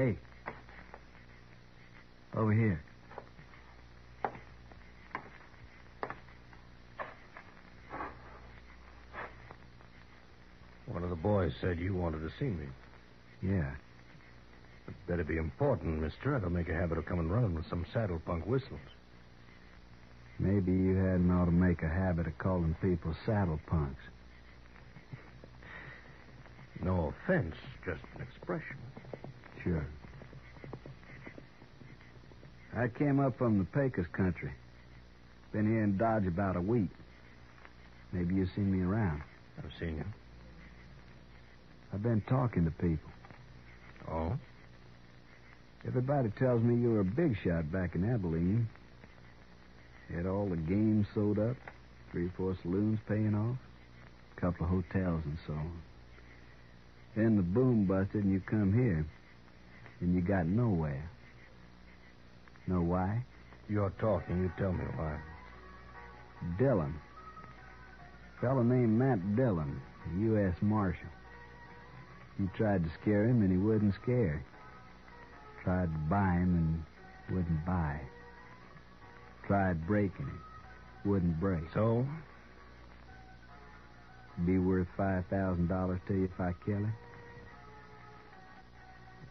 Hey. Over here. One of the boys said you wanted to see me. Yeah. It better be important, mister. I don't make a habit of coming running with some saddle punk whistles. Maybe you hadn't ought to make a habit of calling people saddle punks. No offense, just an expression. Sure. I came up from the Pecos country. Been here in Dodge about a week. Maybe you've seen me around. I've seen you. I've been talking to people. Oh? Everybody tells me you were a big shot back in Abilene. Had all the games sewed up, three or four saloons paying off, a couple of hotels and so on. Then the boom busted and you come here, and you got nowhere. Know why? You're talking. You tell me why. Dillon. Fellow named Matt Dillon, U.S. Marshal. You tried to scare him and he wouldn't scare. Tried to buy him and wouldn't buy. Tried breaking him. Wouldn't break. So? Be worth five thousand dollars to you if I kill him?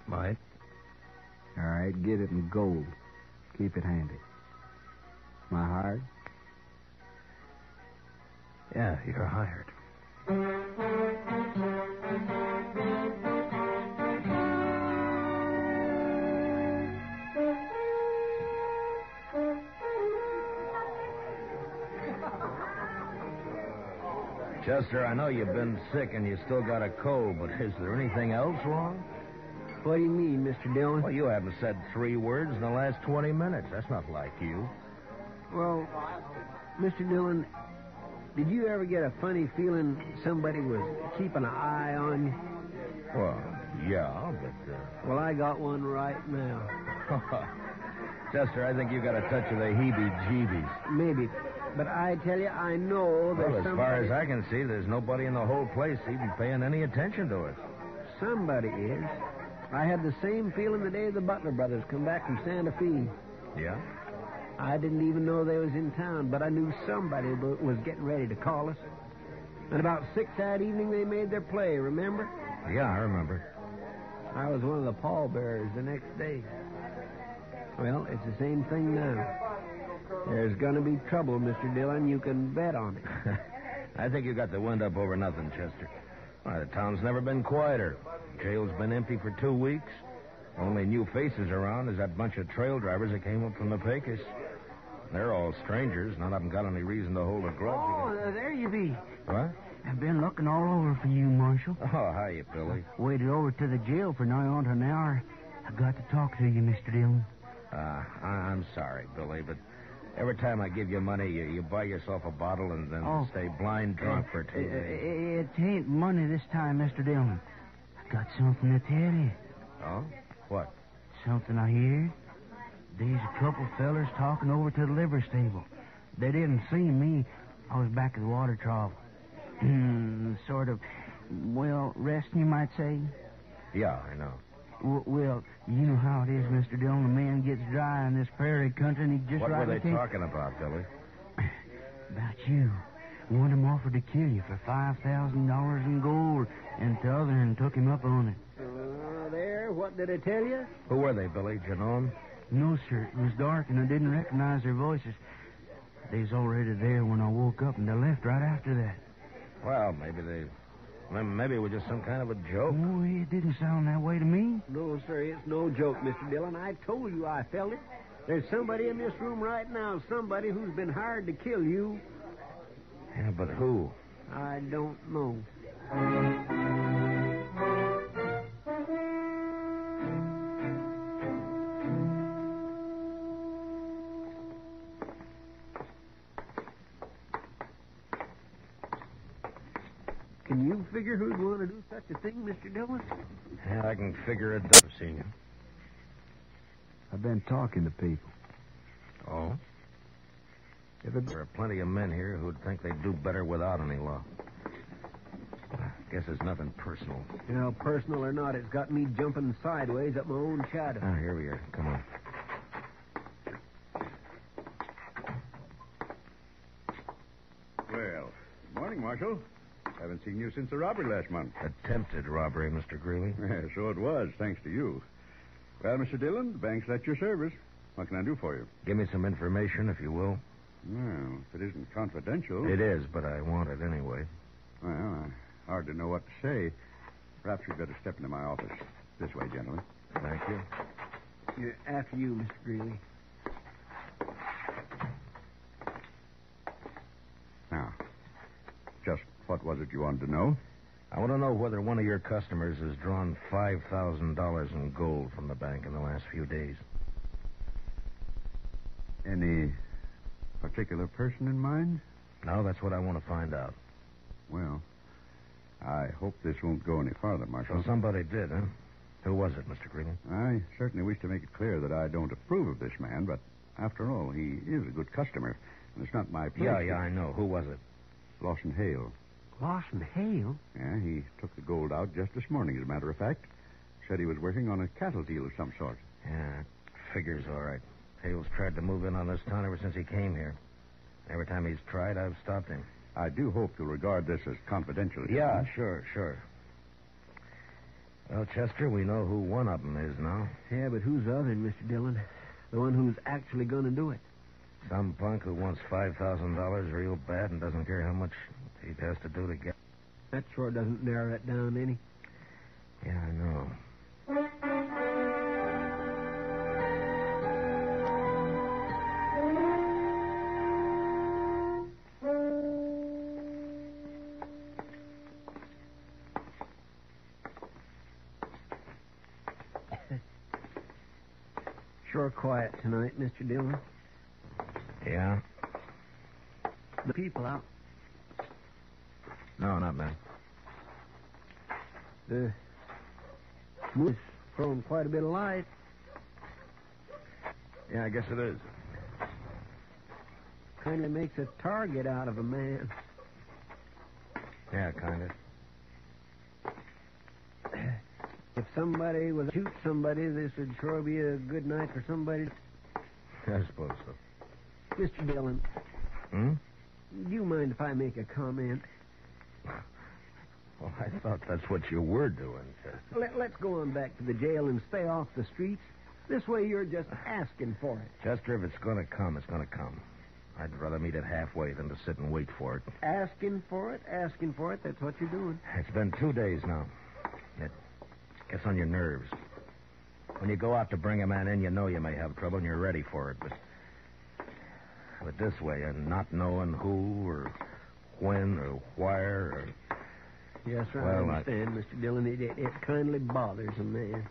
Might. All right, get it in gold. Keep it handy. My hard? Yeah, you're hired. Chester, I know you've been sick and you still got a cold, but is there anything else wrong? What do you mean, Mr. Dillon? Well, you haven't said three words in the last 20 minutes. That's not like you. Well, Mr. Dillon, did you ever get a funny feeling somebody was keeping an eye on you? Well, yeah, but. Uh... Well, I got one right now. Chester, I think you've got a touch of the heebie jeebies. Maybe. But I tell you, I know there's Well, as somebody... far as I can see, there's nobody in the whole place even paying any attention to us. Somebody is. I had the same feeling the day the Butler brothers come back from Santa Fe. Yeah? I didn't even know they was in town, but I knew somebody was getting ready to call us. And about six that evening, they made their play, remember? Yeah, I remember. I was one of the pallbearers the next day. Well, it's the same thing now. There's going to be trouble, Mr. Dillon. You can bet on it. I think you got the wind up over nothing, Chester. Why, the town's never been quieter. Jail's been empty for two weeks. Only new faces around is that bunch of trail drivers that came up from the Pecos. They're all strangers. None of them got any reason to hold a grudge Oh, against... uh, there you be. What? I've been looking all over for you, Marshal. Oh, hiya, Billy. I Waited over to the jail for nigh on to an hour. I've got to talk to you, Mr. Dillon. Uh, I- I'm sorry, Billy, but every time I give you money, you, you buy yourself a bottle and then Oh. stay blind drunk for two days. it ain't money this time, Mr. Dillon. I got something to tell you. Oh? What? Something I hear. There's a couple fellers talking over to the liver stable. They didn't see me. I was back at the water trough. Hmm, sort of, well, resting, you might say. Yeah, I know. W- well, you know how it is, Mr. Dillon. The man gets dry in this prairie country, and he just what were they takes- talking about, Billy? About you. One of them offered to kill you for five thousand dollars in gold, and the other and took him up on it. Uh, there, what did I tell you? Who were they, Billy? Do you know 'em? No, sir. It was dark, and I didn't recognize their voices. They was already there when I woke up, and they left right after that. Well, maybe they. Well, Maybe it was just some kind of a joke. Oh, it didn't sound that way to me. No, sir, it's no joke, Mr. Dillon. I told you I felt it. There's somebody in this room right now, somebody who's been hired to kill you. Yeah, but who? I don't know. Figure who'd want to do such a thing, Mr. Dillon? Yeah, I can figure it out, Senior. I've been talking to people. Oh? If it, There are plenty of men here who'd think they'd do better without any law. I guess it's nothing personal. You know, personal or not, it's got me jumping sideways up my own shadow. Ah, here we are. Come on. Well, morning, Marshal. Haven't seen you since the robbery last month. Attempted robbery, Mr. Greeley. Yeah, so it was, thanks to you. Well, Mr. Dillon, the bank's at your service. What can I do for you? Give me some information, if you will. Well, if it isn't confidential. It is, but I want it anyway. Well, I hardly know what to say. Perhaps you'd better step into my office. This way, gentlemen. Thank you. Yeah, after you, Mr. Greeley. Now, just what was it you wanted to know? I want to know whether one of your customers has drawn $5,000 in gold from the bank in the last few days. Any particular person in mind? No, that's what I want to find out. Well, I hope this won't go any farther, Marshal. So somebody did, huh? Who was it, Mr. Greeley? I certainly wish to make it clear that I don't approve of this man, but after all, he is a good customer, and it's not my place. Yeah, to- yeah, I know. Who was it? Lawson Hale. Lawson Hale? Yeah, he took the gold out just this morning, as a matter of fact. Said he was working on a cattle deal of some sort. Yeah, figures all right. Hale's tried to move in on this town ever since he came here. Every time he's tried, I've stopped him. I do hope you'll regard this as confidential. Yeah, gentlemen. sure, sure. Well, Chester, we know who one of them is now. Yeah, but who's the other, Mr. Dillon? The one who's actually going to do it. Some punk who wants $5,000 real bad and doesn't care how much he has to do to get. That sure doesn't narrow it down any. Yeah, I know. Sure quiet tonight, Mr. Dillon. Yeah? The people out. No, not me. The moon's quite a bit of light. Yeah, I guess it is. Kind of makes a target out of a man. Yeah, kind of. If somebody was to shoot somebody, this would sure be a good night for somebody. I suppose so. Mr. Dillon, Hmm? do you mind if I make a comment? Well, I thought that's what you were doing, Chester. Let, let's go on back to the jail and stay off the streets. This way you're just asking for it. Chester, if it's going to come, it's going to come. I'd rather meet it halfway than to sit and wait for it. Asking for it, asking for it, that's what you're doing. It's been two days now. It gets on your nerves. When you go out to bring a man in, you know you may have trouble and you're ready for it. But, but this way, and not knowing who or when or where or. Yes, sir, Well, I I- understand, Mr. Dillon. It, it, it kindly bothers a man.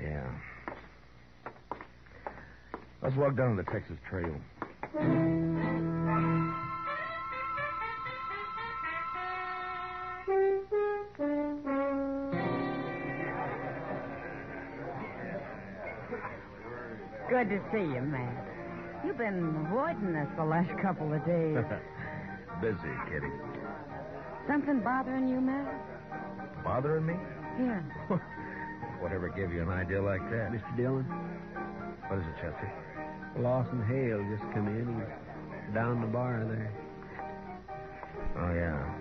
Yeah. Let's walk down the Texas Trail. Good to see you, Matt. You've been avoiding us the last couple of days. Busy, Kitty. Something bothering you, Matt? Bothering me? Yeah. Whatever gave you an idea like that? Mr. Dillon, What is it, Chester? Lawson Hale just come in. He's down the bar there. Oh, yeah.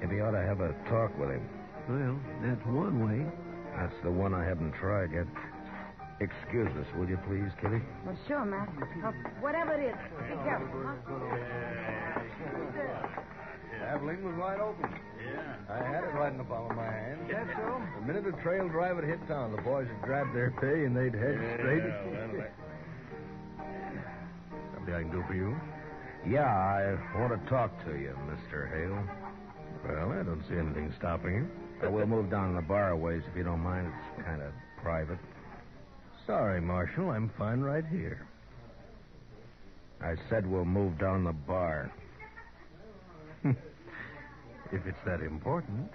Maybe you ought to have a talk with him. Well, that's one way. That's the one I haven't tried yet. Excuse us, will you please, Kitty? Well, sure, Matt. Uh, whatever it is, be careful, huh? Abilene was wide open. Yeah. I had it right in the palm of my hand. Yes, so? The minute the trail driver hit town, the boys would grab their pay and they'd head straight. Something I can do for you? Yeah, I want to talk to you, Mr. Hale. Well, I don't see anything stopping you. We'll move down in the bar a ways if you don't mind. It's kind of private. Sorry, Marshal. I'm fine right here. I said we'll move down the bar. If it's that important.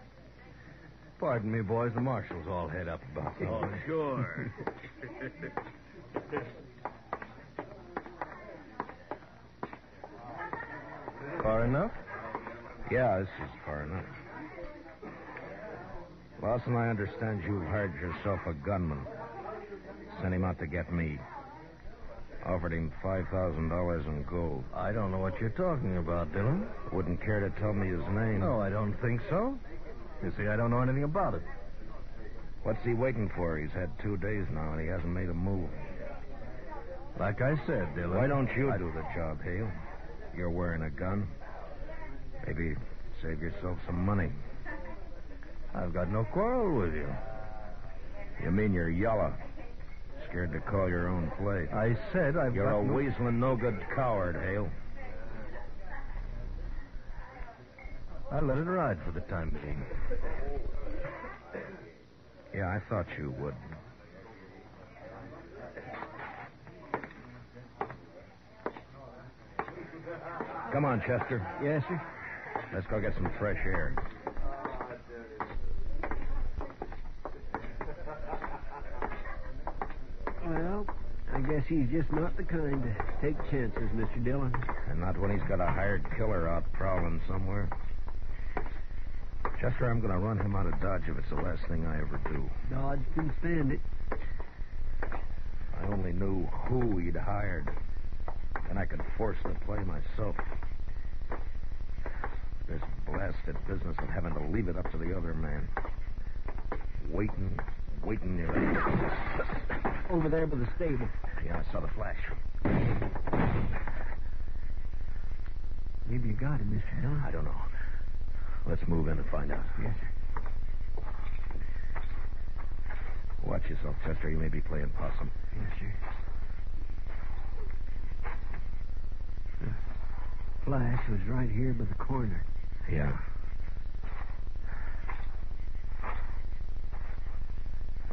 Pardon me, boys. The marshal's all head up about this. Oh, sure. Far enough? Yeah, this is far enough. Lawson, I understand you've hired yourself a gunman. Sent him out to get me. Offered him $5,000 in gold. I don't know what you're talking about, Dillon. Wouldn't care to tell me his name. No, I don't think so. You see, I don't know anything about it. What's he waiting for? He's had two days now and he hasn't made a move. Like I said, Dillon. Why don't you I- do the job, Hale? You're wearing a gun. Maybe save yourself some money. I've got no quarrel with you. You mean you're yellow? Scared to call your own play? I said I've You're got a no... weaseling, no good coward, Hale. I'll let it ride for the time being. Yeah, I thought you would. Come on, Chester. Yes, sir. Let's go get some fresh air. Well, I guess he's just not the kind to take chances, Mr. Dillon. And not when he's got a hired killer out prowling somewhere. Chester, I'm going to run him out of Dodge if it's the last thing I ever do. Dodge can stand it. I only knew who he'd hired. And I could force the play myself. This blasted business of having to leave it up to the other man. Waiting, waiting near Over there by the stable. Yeah, I saw the flash. Maybe you got him, Mr. Dillon. I don't know. Let's move in and find out. Yes, sir. Watch yourself, Chester. You may be playing possum. Yes, sir. The flash was right here by the corner. Yeah.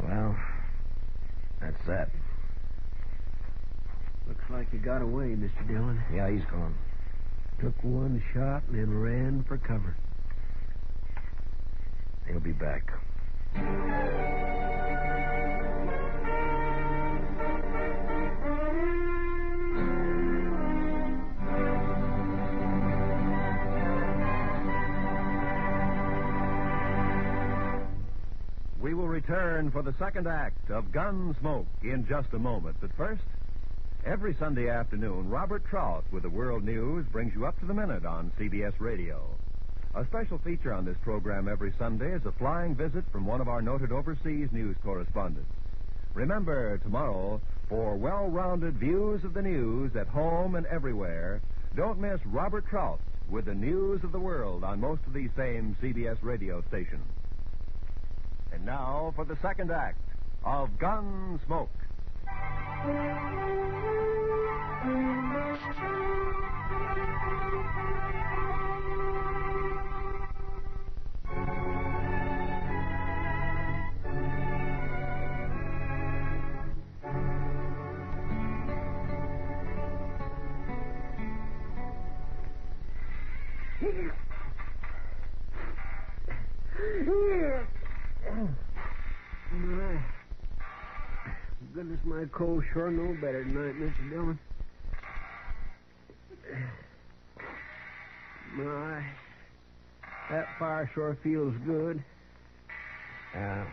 Well, that's that. Looks like he got away, Mr. Dillon. Yeah, he's gone. Took one shot and then ran for cover. He'll be back. We will return for the second act of Gunsmoke in just a moment. But first, every Sunday afternoon, Robert Trout with the World News brings you up to the minute on CBS Radio. A special feature on this program every Sunday is a flying visit from one of our noted overseas news correspondents. Remember, tomorrow, for well rounded views of the news at home and everywhere, don't miss Robert Trout with the news of the world on most of these same CBS radio stations. And now for the second act of Gunsmoke. My goodness, my cold sure no better tonight, Mr. Dillon. My, that fire sure feels good. Uh,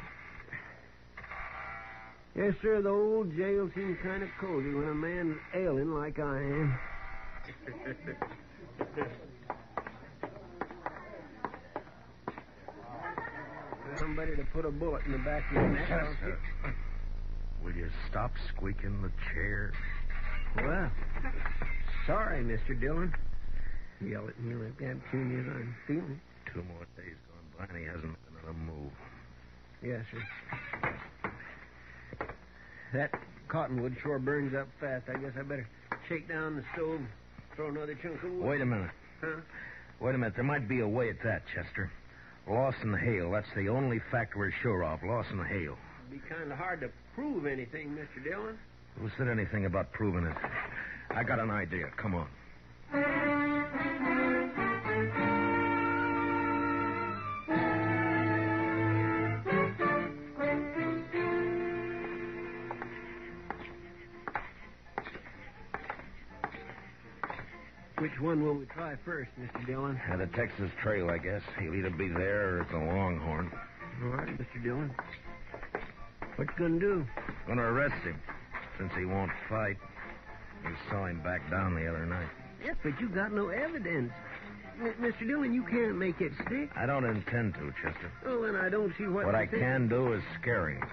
yes, sir, the old jail seems kind of cozy when a man's ailing like I am. Somebody to put a bullet in the back of your neck. Will you stop squeaking the chair? Well, sorry, Mr. Dillon. Yell at me like that soon as I'm feeling. Two more days gone by and he hasn't made another move. Yes, sir. That cottonwood sure burns up fast. I guess I better shake down the stove, throw another chunk of wood. Wait a minute. Huh? Wait a minute. There might be a way at that, Chester. And Hale. That's the only fact we're sure of. And Hale. It'd be kind of hard to prove anything, Mr. Dillon. Who said anything about proving it? I got an idea. Come on. Which one will we try first, Mr. Dillon? Uh, the Texas Trail, I guess. He'll either be there or at the Longhorn. All right, Mr. Dillon. What you gonna do? Gonna arrest him, since he won't fight. We saw him back down the other night. Yes, but you got no evidence. M- Mr. Dillon, you can't make it stick. I don't intend to, Chester. Oh, then I don't see what. What I say. can do is scare him.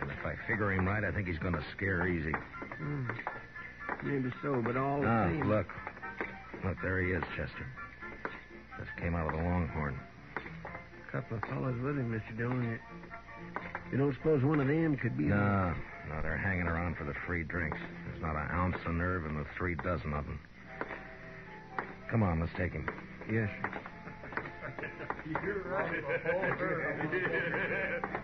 And if I figure him right, I think he's gonna scare easy. Hmm. Maybe so, but all the Ah, same. look. Look, there he is, Chester. Just came out of the Longhorn. A couple of fellows with him, Mr. Dillon. You, you don't suppose one of them could be. No, no, they're hanging around for the free drinks. There's not an ounce of nerve in the three dozen of them. Come on, let's take him. Yes, sir.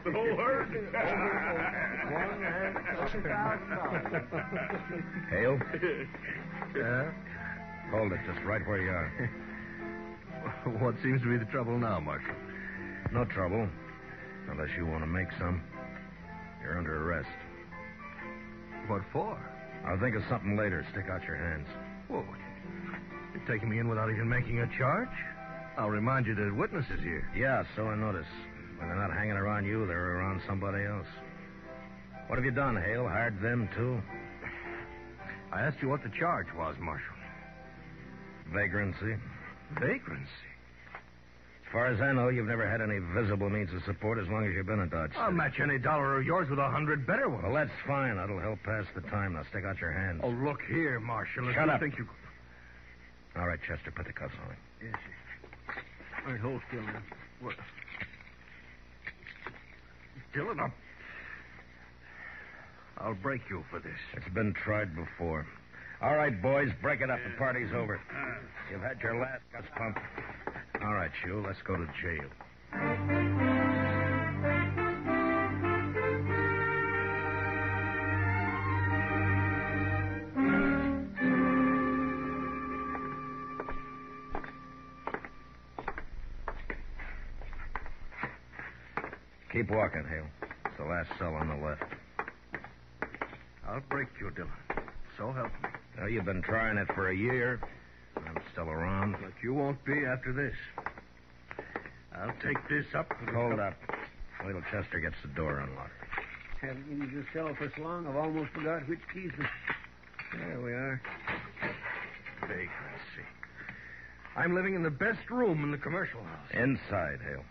The whole herd. Hale? Uh, Hold it just right where you are. what seems to be the trouble now, Marshal? No trouble. Unless you want to make some. You're under arrest. What for? I'll think of something later. Stick out your hands. Whoa. You're taking me in without even making a charge? I'll remind you that witnesses here. Yeah, so I notice. When they're not hanging around you, they're around somebody else. What have you done, Hale? Hired them, too? I asked you what the charge was, Marshal. Vagrancy? Vagrancy. As far as I know, you've never had any visible means of support as long as you've been in Dodge I'll match any dollar of yours with a hundred better ones. Well, that's fine. That'll help pass the time. Now, stick out your hands. Oh, look here, Marshal. If Shut you up. Think you... All right, Chester, put the cuffs on him. Yes, sir. All right, hold still now. What? Dillon, I'll... I'll break you for this. It's been tried before. All right, boys, break it up. The party's over. Uh, uh. You've had your last gus pump. All right, Shule, let's go to jail. Keep walking, Hale. It's the last cell on the left. I'll break you, Dillon. So help me. You've been trying it for a year. I'm still around. But you won't be after this. I'll take this up. and- Hold up. Wait till Chester gets the door unlocked. Haven't used this cell for so long, I've almost forgot which keys. to- There we are. Vacancy. I'm living in the best room in the commercial house. Inside, Hale.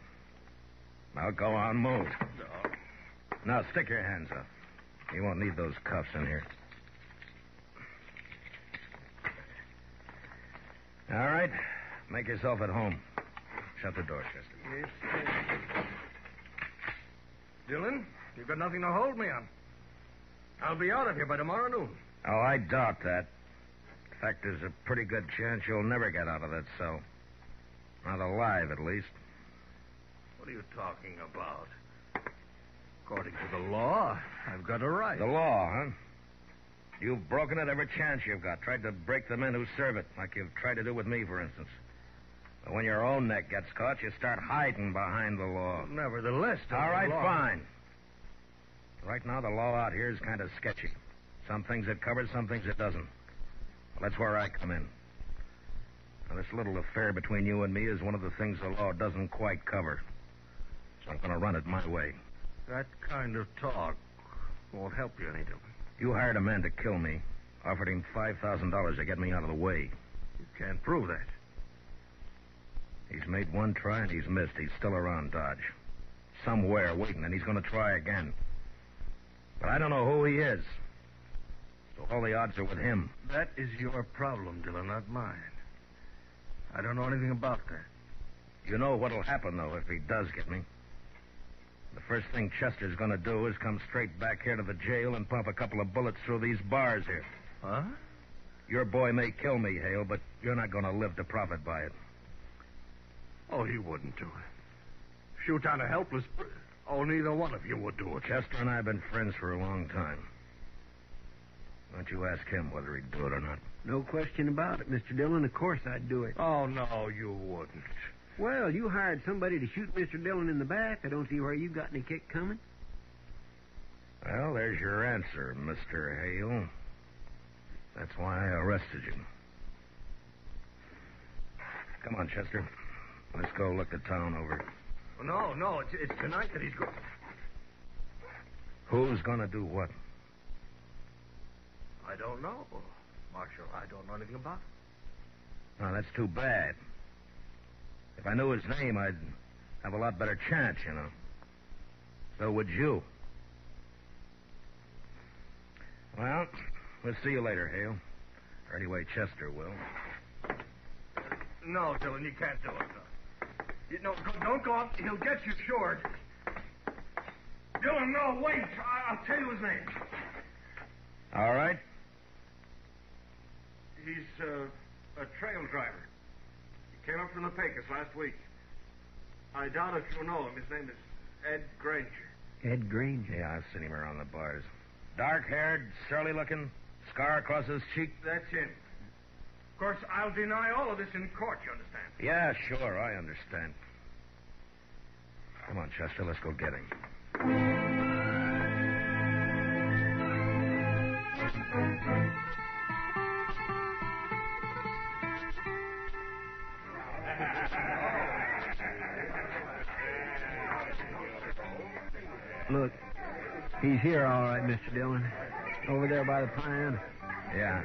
Now go on, move. Now stick your hands up. You won't need those cuffs in here. All right. Make yourself at home. Shut the door, Chester. Yes, sir. Dillon, you've got nothing to hold me on. I'll be out of here by tomorrow noon. Oh, I doubt that. In fact, there's a pretty good chance you'll never get out of that cell. Not alive, at least. What are you talking about? According to the law, I've got a right. The law, huh? You've broken it every chance you've got. Tried to break the men who serve it, like you've tried to do with me, for instance. But when your own neck gets caught, you start hiding behind the law. Nevertheless, All right, fine. Right now, the law out here is kind of sketchy. Some things it covers, some things it doesn't. Well, that's where I come in. Now, this little affair between you and me is one of the things the law doesn't quite cover. so I'm going to run it my way. That kind of talk won't help you any. You hired a man to kill me, offered him $5,000 to get me out of the way. You can't prove that. He's made one try and he's missed. He's still around Dodge. Somewhere waiting, and he's going to try again. But I don't know who he is. So all the odds are with him. That is your problem, Dillon, not mine. I don't know anything about that. You know what'll happen, though, if he does get me. The first thing Chester's going to do is come straight back here to the jail and pump a couple of bullets through these bars here. Huh? Your boy may kill me, Hale, but you're not going to live to profit by it. Oh, he wouldn't do it. Shoot down a helpless. pr- Oh, neither one of you would do it. Chester and I have been friends for a long time. Why don't you ask him whether he'd do it or not? No question about it, Mr. Dillon. Of course I'd do it. Oh, no, you wouldn't. Well, you hired somebody to shoot Mr. Dillon in the back. I don't see where you got any kick coming. Well, there's your answer, Mr. Hale. That's why I arrested you. Come on, Chester. Let's go look the town over. Oh, no, no, it's, it's tonight that he's going. Who's going to do what? I don't know, Marshal. I don't know anything about it. Oh, that's too bad. If I knew his name, I'd have a lot better chance, you know. So would you. Well, we'll see you later, Hale. Or anyway, Chester will. No, Dillon, you can't do it. No. You, no, go- don't go up. He'll get you short. Dillon, no, wait. I, I'll tell you his name. All right. He's uh, a trail driver. He came up from the Pecos last week. I doubt if you know him. His name is Ed Granger. Ed Granger. Yeah, I've seen him around the bars. Dark haired, surly looking, scar across his cheek. That's him. Of course, I'll deny all of this in court, you understand? Yeah, sure, I understand. Come on, Chester, let's go get him. Look, he's here all right, Mr. Dillon. Over there by the piano. Yeah.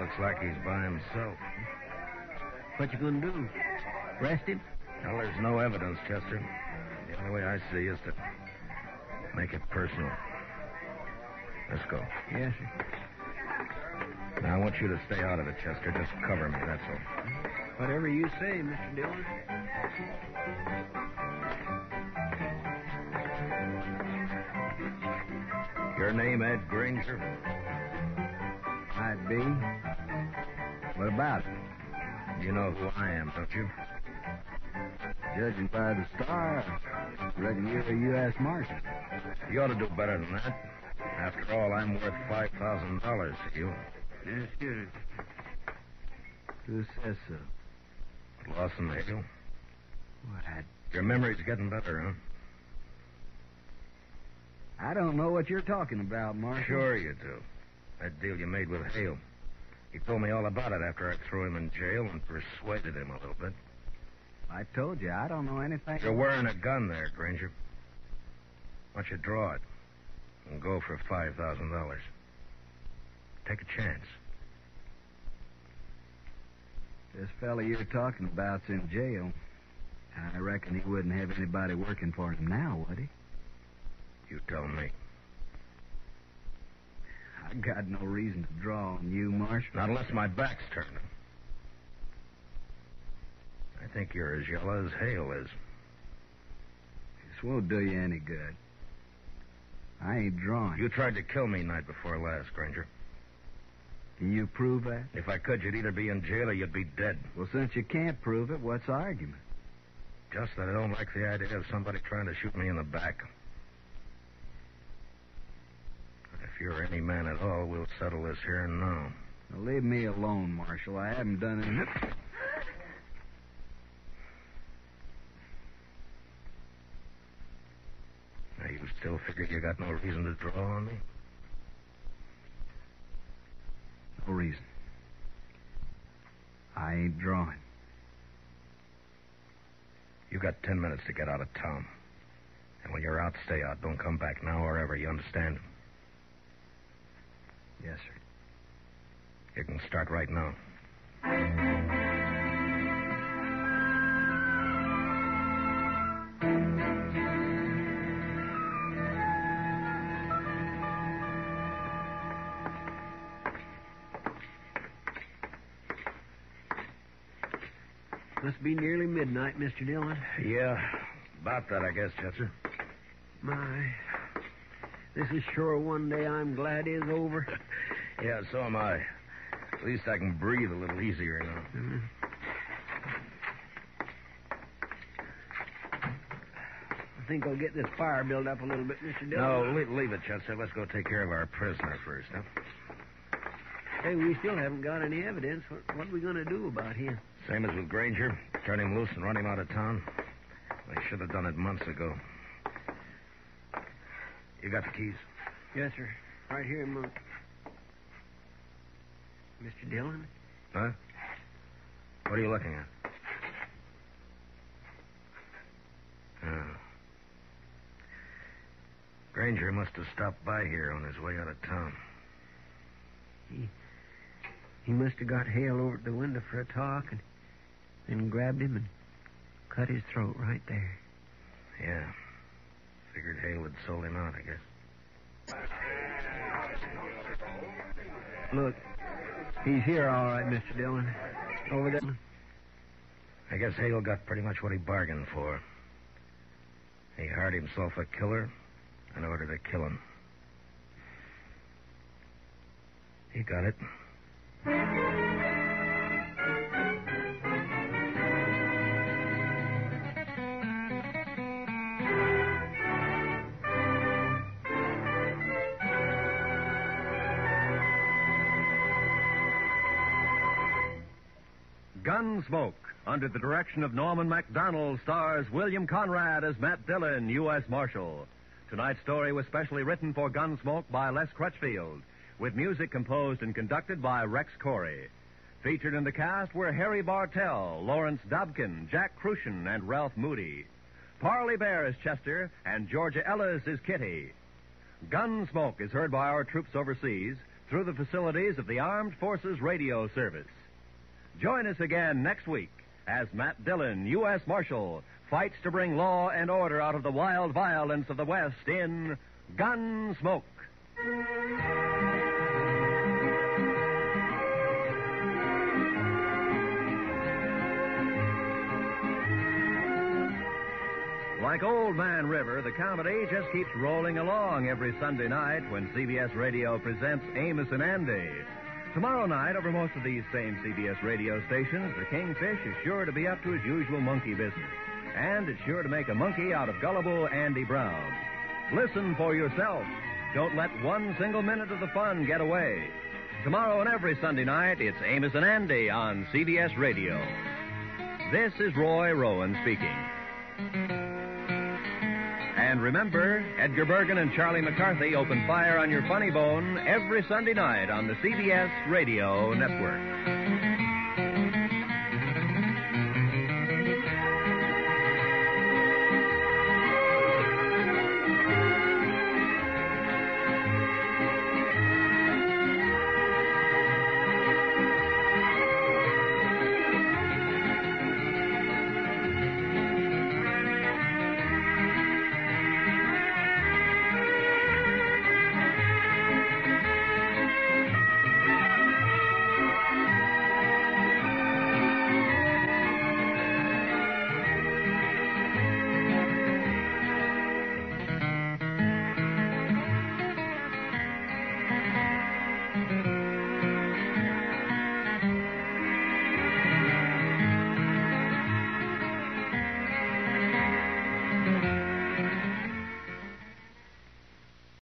Looks like he's by himself. What you gonna do? Arrest him? Well, there's no evidence, Chester. The only way I see is to make it personal. Let's go. Yes, sir. Now, I want you to stay out of it, Chester. Just cover me, that's all. Whatever you say, Mr. Dillon. Name, Ed Granger? Might be. What about it? You know who I am, don't you? Judging by the star, reckon you're a U.S. Marshal. You ought to do better than that. After all, I'm worth $5,000 to you. Yes, sir. Who says so? Lawson Hale. What? Your memory's getting better, huh? I don't know what you're talking about, Marshal. Sure you do. That deal you made with Hale. He told me all about it after I threw him in jail and persuaded him a little bit. I told you, I don't know anything. You're wearing a gun there, Granger. Why don't you draw it and go for $5,000? Take a chance. This fella you're talking about's in jail. I reckon he wouldn't have anybody working for him now, would he? You tell me. I got no reason to draw on you, Marshal. Not unless my back's turned. I think you're as yellow as Hale is. This won't do you any good. I ain't drawing. You tried to kill me night before last, Granger. Can you prove that? If I could, you'd either be in jail or you'd be dead. Well, since you can't prove it, what's the argument? Just that I don't like the idea of somebody trying to shoot me in the back. If you're any man at all, we'll settle this here and now. Now, leave me alone, Marshal. I haven't done anything. Now, you still figure you got no reason to draw on me? No reason. I ain't drawing. You got ten minutes to get out of town. And when you're out, stay out. Don't come back now or ever. You understand? Yes, sir. You can start right now. Must be nearly midnight, Mr. Dillon. Yeah, about that, I guess, Chester. My. This is sure one day I'm glad is over. Yeah, so am I. At least I can breathe a little easier now. Mhm. I think I'll get this fire built up a little bit, Mr. No, Dillon. leave, leave it, Chester. Let's go take care of our prisoner first, huh? Hey, we still haven't got any evidence. What, what are we going to do about him? Same as with Granger. Turn him loose and run him out of town. They should have done it months ago. You got the keys? Yes, sir. Right here, Monk. Mr. Dillon? Huh? What are you looking at? Oh. Granger must have stopped by here on his way out of town. He, he must have got Hale over at the window for a talk and then grabbed him and cut his throat right there. Yeah. Figured Hale had sold him out, I guess. Look, he's here all right, Mr. Dillon. Over there. I guess Hale got pretty much what he bargained for. He hired himself a killer in order to kill him. He got it. Gunsmoke, under the direction of Norman Macdonnell, stars William Conrad as Matt Dillon, U.S. Marshal. Tonight's story was specially written for Gunsmoke by Les Crutchfield, with music composed and conducted by Rex Koury. Featured in the cast were Harry Bartell, Lawrence Dobkin, Jack Kruschen, and Ralph Moody. Parley Baer is Chester, and Georgia Ellis is Kitty. Gunsmoke is heard by our troops overseas through the facilities of the Armed Forces Radio Service. Join us again next week as Matt Dillon, U.S. Marshal, fights to bring law and order out of the wild violence of the West in Gunsmoke. Like Old Man River, the comedy just keeps rolling along every Sunday night when CBS Radio presents Amos and Andy. Tomorrow night, over most of these same CBS radio stations, the Kingfish is sure to be up to his usual monkey business. And it's sure to make a monkey out of gullible Andy Brown. Listen for yourself. Don't let one single minute of the fun get away. Tomorrow and every Sunday night, it's Amos and Andy on CBS Radio. This is Roy Rowan speaking. And remember, Edgar Bergen and Charlie McCarthy open fire on your funny bone every Sunday night on the CBS Radio Network.